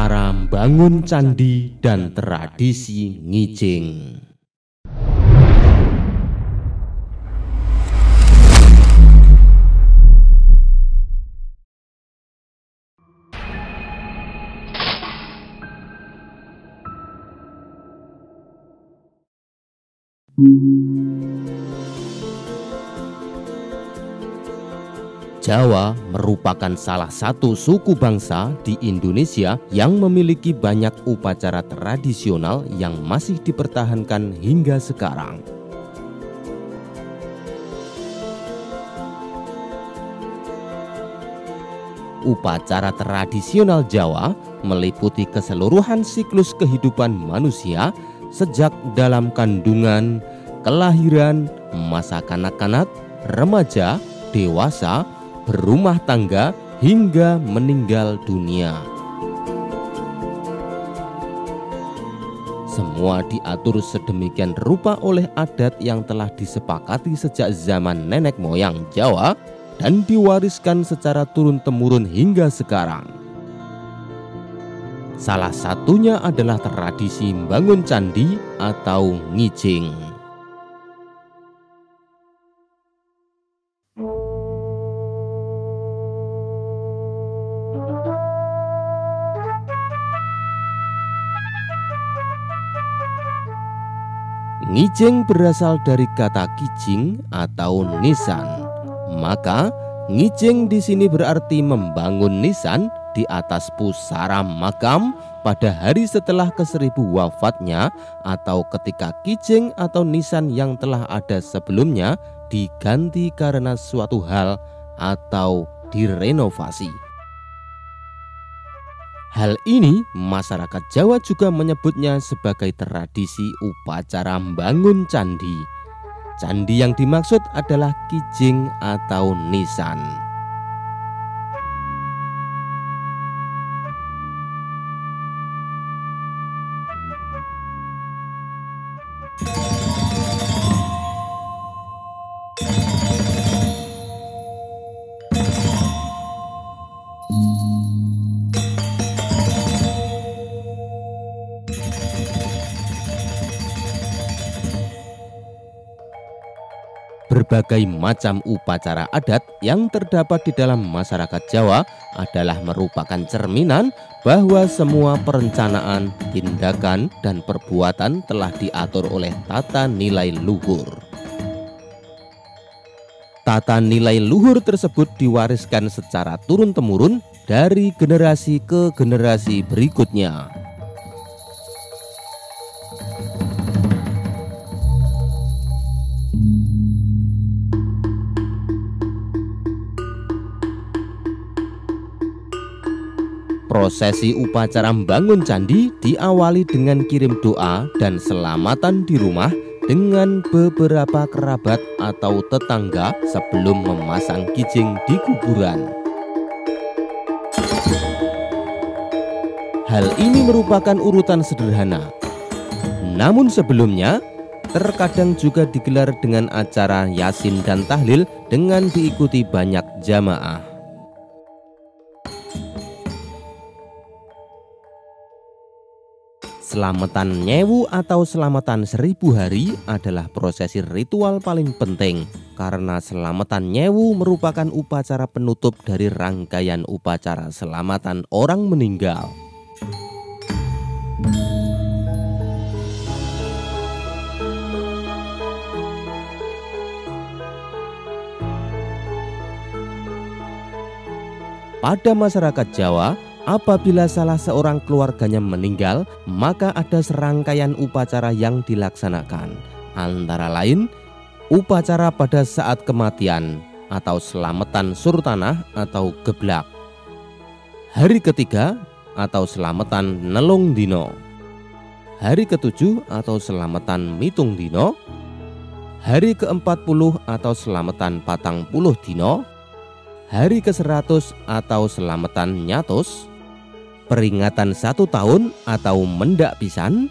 Upacara bangun candi dan tradisi ngijing. Jawa merupakan salah satu suku bangsa di Indonesia yang memiliki banyak upacara tradisional yang masih dipertahankan hingga sekarang. Upacara tradisional Jawa meliputi keseluruhan siklus kehidupan manusia sejak dalam kandungan, kelahiran, masa kanak-kanak, remaja, dewasa, berumah tangga hingga meninggal dunia. Semua diatur sedemikian rupa oleh adat yang telah disepakati sejak zaman nenek moyang Jawa dan diwariskan secara turun-temurun hingga sekarang. Salah satunya adalah tradisi bangun candi atau ngijing. Ngijeng berasal dari kata kijing atau nisan. Maka ngijeng di sini berarti membangun nisan di atas pusara makam pada hari setelah keseribu wafatnya atau ketika kijeng atau nisan yang telah ada sebelumnya diganti karena suatu hal atau direnovasi. Hal ini masyarakat Jawa juga menyebutnya sebagai tradisi upacara membangun candi. Candi yang dimaksud adalah kijing atau nisan. Berbagai macam upacara adat yang terdapat di dalam masyarakat Jawa adalah merupakan cerminan bahwa semua perencanaan, tindakan, dan perbuatan telah diatur oleh tata nilai luhur. Tata nilai luhur tersebut diwariskan secara turun-temurun dari generasi ke generasi berikutnya. Prosesi upacara membangun candi diawali dengan kirim doa dan selamatan di rumah dengan beberapa kerabat atau tetangga sebelum memasang kijing di kuburan. Hal ini merupakan urutan sederhana. Namun sebelumnya, terkadang juga digelar dengan acara yasin dan tahlil dengan diikuti banyak jamaah. Selamatan nyewu atau selamatan seribu hari adalah prosesi ritual paling penting karena selamatan nyewu merupakan upacara penutup dari rangkaian upacara selamatan orang meninggal. Pada masyarakat Jawa, Apabila salah seorang keluarganya meninggal, maka ada serangkaian upacara yang dilaksanakan, antara lain upacara pada saat kematian atau selamatan surtanah atau geblak. Hari ketiga atau selamatan nelung dino. Hari ketujuh atau selamatan mitung dino. Hari keempat puluh atau selamatan patang puluh dino. Hari ke-100 atau selamatan nyatus, peringatan satu tahun atau mendak pisan,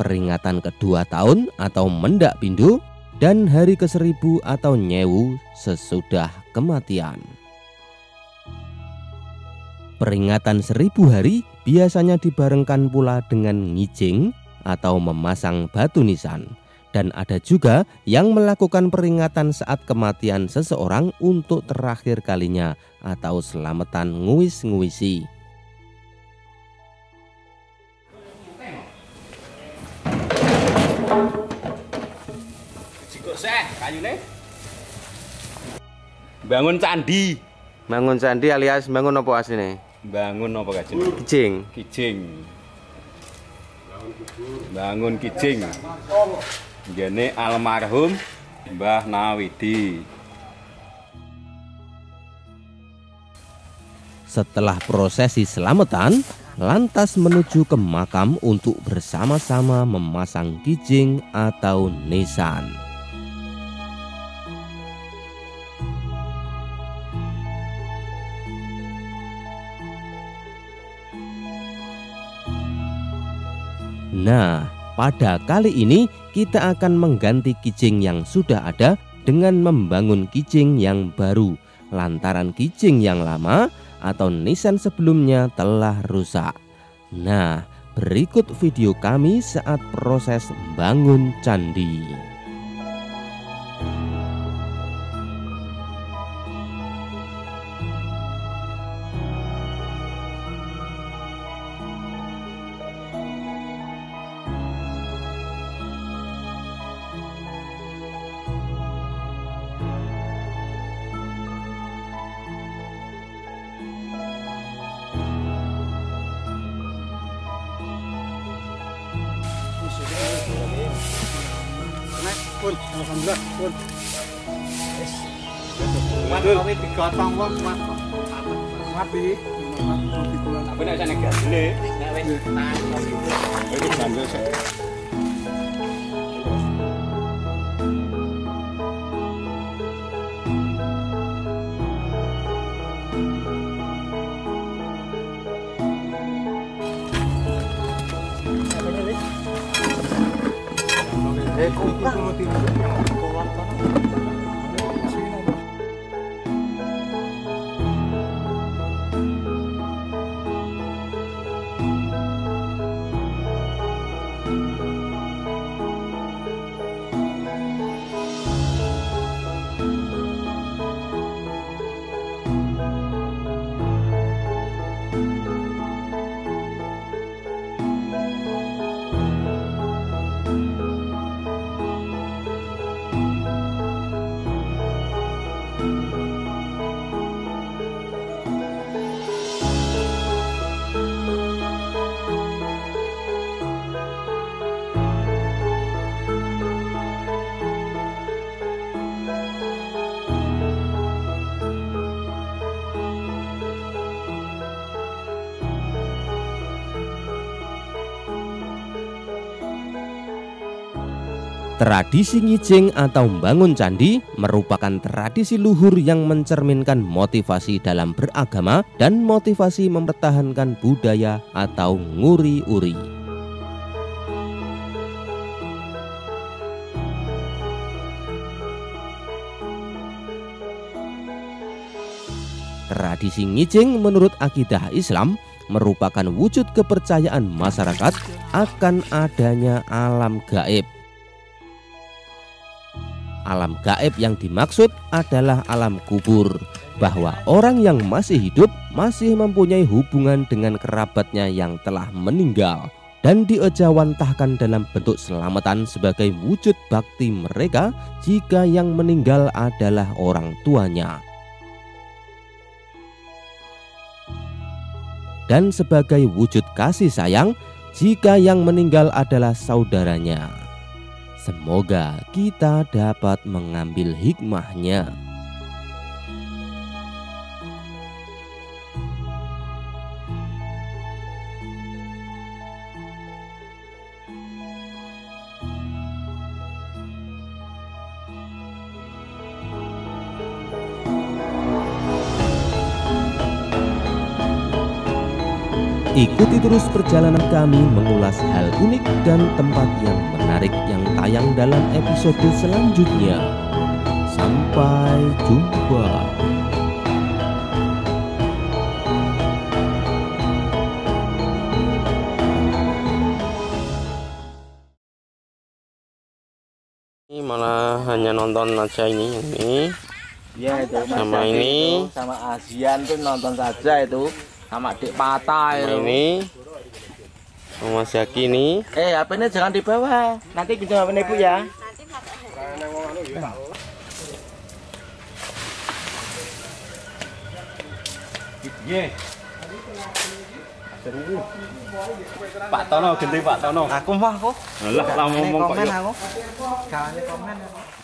peringatan kedua tahun atau mendak pindu, dan hari ke seribu atau nyewu sesudah kematian. Peringatan seribu hari biasanya dibarengkan pula dengan ngijing atau memasang batu nisan. Dan ada juga yang melakukan peringatan saat kematian seseorang untuk terakhir kalinya atau selamatan nguis-nguisi. Bangun candi. Bangun candi alias bangun apa asline? Bangun apa kajeng? Kijing. Kijing. Bangun kijing. Jene almarhum Mbah Nawidi. Setelah prosesi selamatan, lantas menuju ke makam untuk bersama-sama memasang kijing atau nisan. Nah, pada kali ini kita akan mengganti kijing yang sudah ada dengan membangun kijing yang baru lantaran kijing yang lama atau nisan sebelumnya telah rusak. Nah, berikut video kami saat proses bangun candi. pun alhamdulillah pun Waduh, tapi gotong wong kuat kok. Mati. Tapi nek jane gak nek wis tenan. Iku jandel sik. Eh, kurang. Tradisi ngijing atau membangun candi merupakan tradisi luhur yang mencerminkan motivasi dalam beragama dan motivasi mempertahankan budaya atau nguri-uri. Tradisi ngijing menurut akidah Islam merupakan wujud kepercayaan masyarakat akan adanya alam gaib Alam gaib yang dimaksud adalah alam kubur, bahwa orang yang masih hidup masih mempunyai hubungan dengan kerabatnya yang telah meninggal dan diejawantahkan dalam bentuk selamatan sebagai wujud bakti mereka jika yang meninggal adalah orang tuanya. Dan sebagai wujud kasih sayang jika yang meninggal adalah saudaranya. Semoga kita dapat mengambil hikmahnya. Ikuti terus perjalanan kami mengulas hal unik dan tempat yang menarik yang tayang dalam episode selanjutnya. Sampai jumpa. ini malah hanya nonton aja ini ini ya itu sama ini itu, sama ASEAN tuh nonton saja itu sama Dik Patah Sama itu. ini sama Zaki ini Eh HP-nya jangan dibawa. Nanti pinjam HP Ibu ya. Pak Tono ganti Pak Tono. Aku mah aku. Lah lah ngomong kok komen yo. aku. Jangan komen aku.